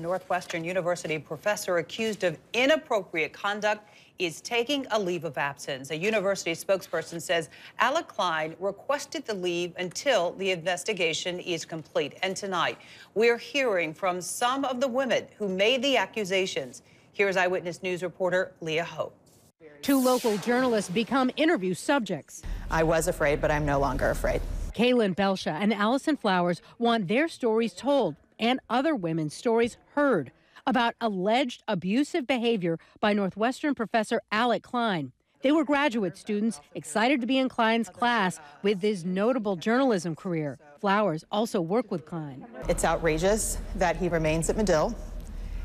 Northwestern University professor accused of inappropriate conduct is taking a leave of absence. A university spokesperson says Alec Klein requested the leave until the investigation is complete. And tonight, we're hearing from some of the women who made the accusations. Here's Eyewitness News reporter Leah Hope. Two local journalists become interview subjects. I was afraid, but I'm no longer afraid. Kaylin Belsha and Allison Flowers want their stories told and other women's stories heard about alleged abusive behavior by Northwestern professor Alec Klein. They were graduate students excited to be in Klein's class with his notable journalism career. Flowers also worked with Klein. It's outrageous that he remains at Medill,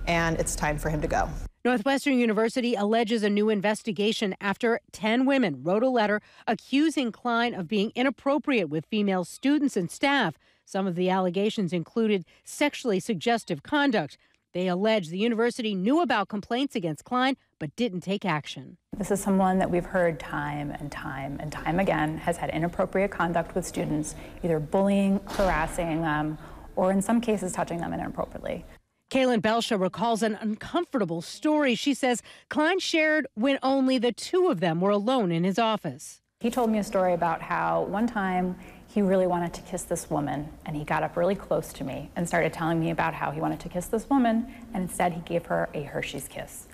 and it's time for him to go. Northwestern University alleges a new investigation after 10 women wrote a letter accusing Klein of being inappropriate with female students and staff. Some of the allegations included sexually suggestive conduct. They allege the university knew about complaints against Klein but didn't take action. This is someone that we've heard time and time and time again has had inappropriate conduct with students, either bullying, harassing them, or in some cases touching them inappropriately. Kaylin Belsha recalls an uncomfortable story she says Klein shared when only the two of them were alone in his office. He told me a story about how one time he really wanted to kiss this woman, and he got up really close to me and started telling me about how he wanted to kiss this woman, and instead he gave her a Hershey's kiss.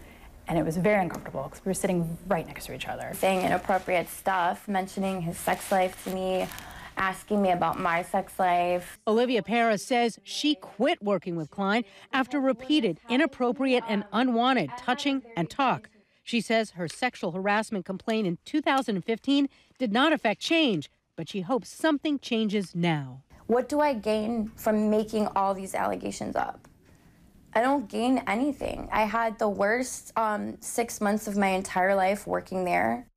And it was very uncomfortable because we were sitting right next to each other. Saying inappropriate stuff, mentioning his sex life to me, asking me about my sex life. Olivia Paris says she quit working with Klein after repeated inappropriate and unwanted touching and talk. She says her sexual harassment complaint in 2015 did not affect change, but she hopes something changes now. What do I gain from making all these allegations up? I don't gain anything. I had the worst um, six months of my entire life working there.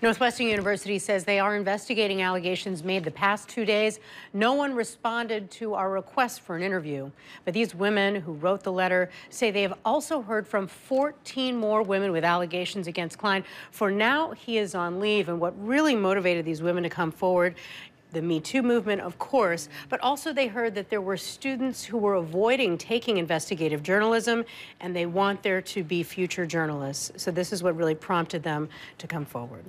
Northwestern University says they are investigating allegations made the past two days. No one responded to our request for an interview. But these women who wrote the letter say they have also heard from 14 more women with allegations against Klein. For now, he is on leave. And what really motivated these women to come forward the Me Too movement, of course, but also they heard that there were students who were avoiding taking investigative journalism and they want there to be future journalists. So this is what really prompted them to come forward.